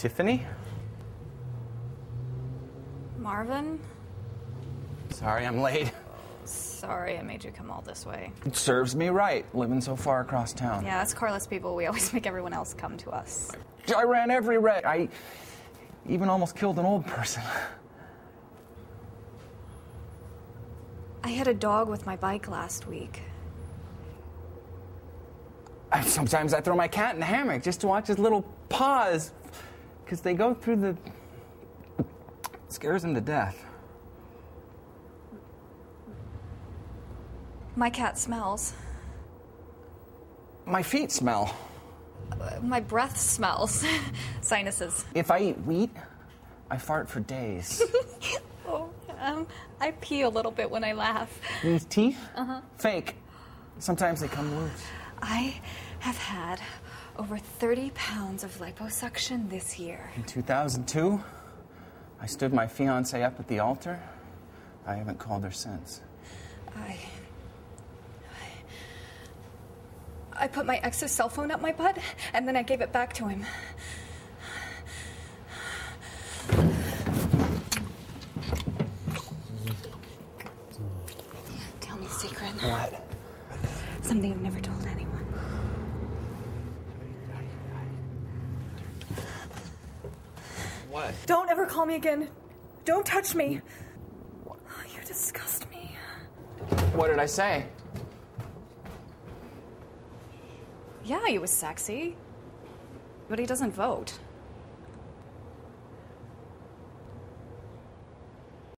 Tiffany? Marvin? Sorry I'm late. Sorry I made you come all this way. It serves me right, living so far across town. Yeah, us carless people, we always make everyone else come to us. I ran every red. I even almost killed an old person. I hit a dog with my bike last week. I, sometimes I throw my cat in the hammock just to watch his little paws, because they go through the. scares them to death. My cat smells. My feet smell. My breath smells. Sinuses. If I eat wheat, I fart for days. Oh, um, I pee a little bit when I laugh. These teeth? Uh-huh. Fake. Sometimes they come loose. I have had over 30 pounds of liposuction this year. In 2002, I stood my fiance up at the altar. I haven't called her since. I. I put my ex's cell phone up my butt, and then I gave it back to him. Tell me a secret. What? Something you've never told anyone. What? Don't ever call me again. Don't touch me. Oh, you disgust me. What did I say? Yeah, he was sexy. But he doesn't vote.